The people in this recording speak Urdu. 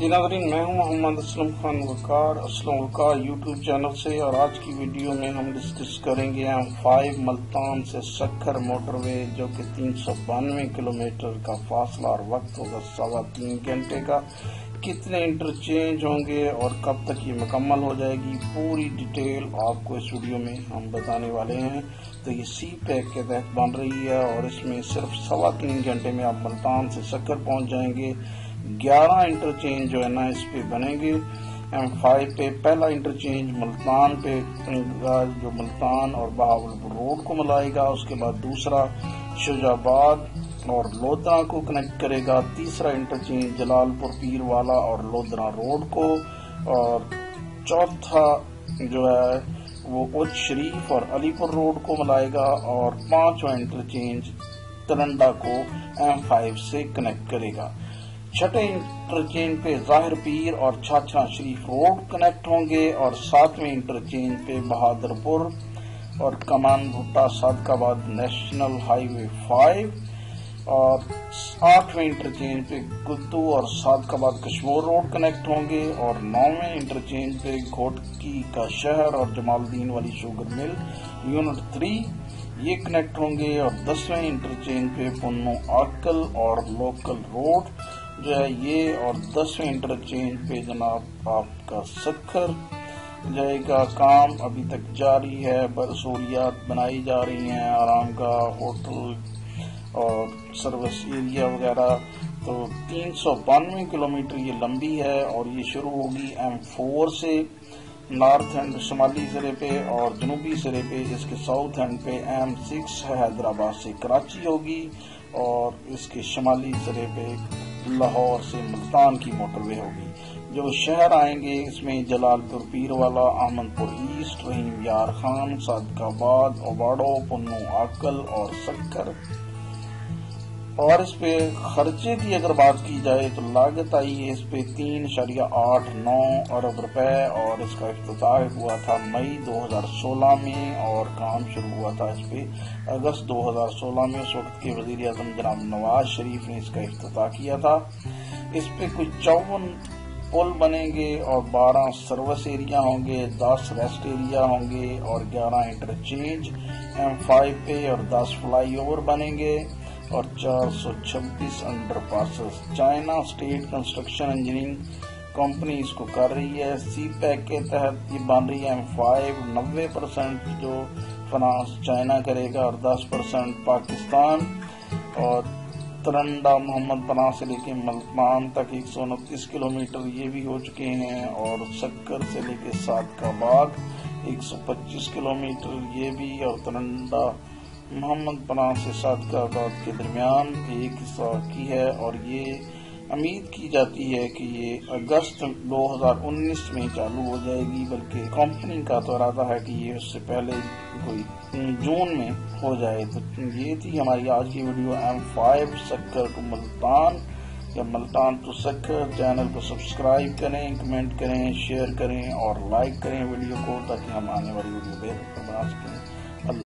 جی ناظرین میں ہوں محمد اسلم خان وقار۔ اسلم وقار یوٹیوب چینل سے اور آج کی ویڈیو میں ہم ڈسکس کریں گے ایم فائیو ملتان سے سکھر موٹر وے جو کہ تین سو بانوے کلومیٹر کا فاصلہ اور وقت ہوگا سوا تین گھنٹے کا۔ کتنے انٹرچینج ہوں گے اور کب تک یہ مکمل ہو جائے گی، پوری ڈیٹیل آپ کو اس ویڈیو میں ہم بتانے والے ہیں۔ تو یہ سی پیک کے تحت بن رہی ہے اور اس میں صرف سوا تین گھنٹے میں آپ ملتان سے سکر پہنچ جائیں گے۔ گیارہ انٹرچینج جو ہے نا، اس پہ بنیں گے۔ ایم فائیو پہ پہلا انٹرچینج ملتان پہ جو ملتان اور بہاول روڈ کو ملائے گا۔ اس کے بعد دوسرا شجاباد اور لودرا کو کنیکٹ کرے گا۔ تیسرا انٹرچینج جلال پور پیر والا اور لودرا روڈ کو۔ اور چوتھا جو ہے، وہ اچ شریف اور علی پور روڈ کو ملائے گا۔ اور پانچواں انٹرچینج ترنڈا کو ایم فائیو سے کنیکٹ کرے گا۔ چھٹے انٹرچینج پہ ظاہر پیر اور چھاچھا شریف روڈ کنیکٹ ہوں گے اور ساتویں انٹرچینج پہ بہادر پور اور کمان بھٹا صادق آباد نیشنل ہائی وے فائیو اور آٹھویں انٹرچینج پہ گدو اور صادق آباد کشمور روڈ کنیکٹ ہوں گے اور نویں انٹرچینج پہ گھوٹکی کا شہر اور جمال الدین والی شوگر مل یونٹ تھری یہ کنیکٹ ہوں گے اور دسویں انٹرچینج پہ پنو آکل اور لوکل روڈ جو ہے یہ اور دسویں انٹرچینج پہ جناب آپ کا سکھر جائے گا۔ کام ابھی تک جاری ہے، برسوریات بنائی جا رہی ہیں، آرام کا ہوٹل اور سروس ایریا وغیرہ۔ تو تین سو بانوے کلومیٹر یہ لمبی ہے اور یہ شروع ہوگی ایم فور سے نارتھ اینڈ شمالی سرے پہ اور جنوبی سرے پہ اس کے ساؤتھ اینڈ پہ ایم سکس حیدرآباد سے کراچی ہوگی اور اس کے شمالی سرے پہ لاہور سے ملتان کی موٹر وے ہوگی۔ جو شہر آئیں گے، اس میں جلال پور پیر والا احمد پور ایسٹ رحیم یار خان صادق آباد، اوباڑو، پنو، آکل اور سکر اور اس پہ خرچے کی اگر بات کی جائے تو لاگت آئی ہے اس پہ تین شریعہ آٹھ نو ارب روپے اور اس کا افتتاح ہوا تھا مئی دو ہزار سولہ میں اور کام شروع ہوا تھا اس پہ اگست دو ہزار سولہ میں اس وقت کے وزیر اعظم جناب نواز شریف نے اس کا افتتاح کیا تھا اس پہ کچھ چون پل بنیں گے اور بارہ سروس ایریا ہوں گے، دس ریسٹ ایریا ہوں گے اور گیارہ انٹرچینج ایم فائیو پہ اور دس فلائی اوور بنیں گے۔ اور چار سو چھبیس underpasses China state construction engineering company اس کو کر رہی ہے۔ سی پیک کے تحت یہ بن رہی ہے ایم فائیو نوے پرسنٹ جو فنانس چائنا کرے گا اور دس پرسنٹ پاکستان اور ترنڈا محمد پناہ سے لے کے ملکمان تک ایک سو انتیس کلو میٹر یہ بھی ہو چکے ہیں اور سکر سے لے کے سات کا باغ، ایک سو پچیس کلو میٹر یہ بھی اور ترنڈا محمد پناہ سے صادقہ آباد کے درمیان ایک حصہ کی ہے اور یہ امید کی جاتی ہے کہ یہ اگست دو ہزار انیس میں چالو ہو جائے گی، بلکہ کمپنی کا تو ارادہ ہے کہ یہ اس سے پہلے کوئی جون میں ہو جائے۔ تو یہ تھی ہماری آج کی video M five Sukkur to Multan. یا ملتان ٹو سکر، چینل کو سبسکرائب کریں، کمنٹ کریں، شیئر کریں اور لائک کریں ویڈیو کو، تاکہ ہم آنے والی ویڈیو بہتر بنا سکیں۔